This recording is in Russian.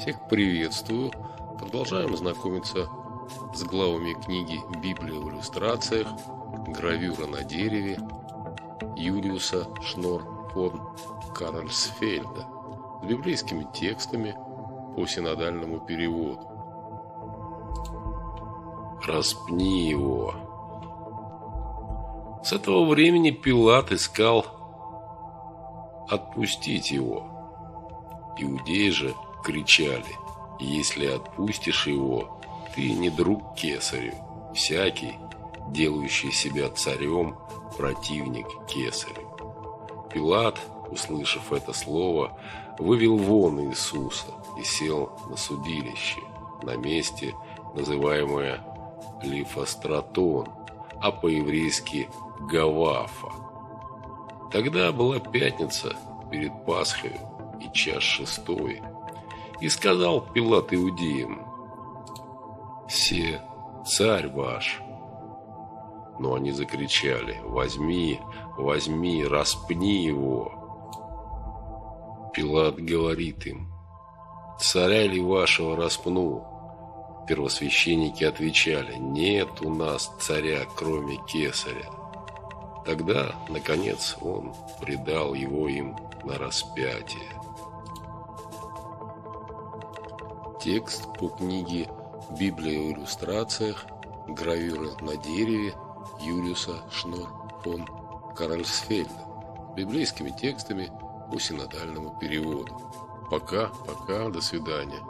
Всех приветствую. Продолжаем знакомиться с главами книги «Библия в иллюстрациях», гравюра на дереве Юлиуса Шнор фон Карльсфельда с библейскими текстами по синодальному переводу. «Распни его!» С этого времени Пилат искал отпустить его. Иудеи же кричали, «Если отпустишь его, ты не друг кесарю. Всякий, делающий себя царем, противник кесарю». Пилат, услышав это слово, вывел вон Иисуса и сел на судилище, на месте, называемое Лифостратон, а по-еврейски Гавафа. Тогда была пятница перед Пасхой и час шестой. И сказал Пилат иудеям, «Се царь ваш». Но они закричали, «Возьми, возьми, распни его». Пилат говорит им, «Царя ли вашего распну?» Первосвященники отвечали, «Нет у нас царя, кроме кесаря». Тогда, наконец, он предал его им на распятие. Текст по книге «Библия в иллюстрациях», гравюра на дереве Юлиуса Шнор фон Каральсфельда с библейскими текстами по синодальному переводу. Пока, пока, до свидания.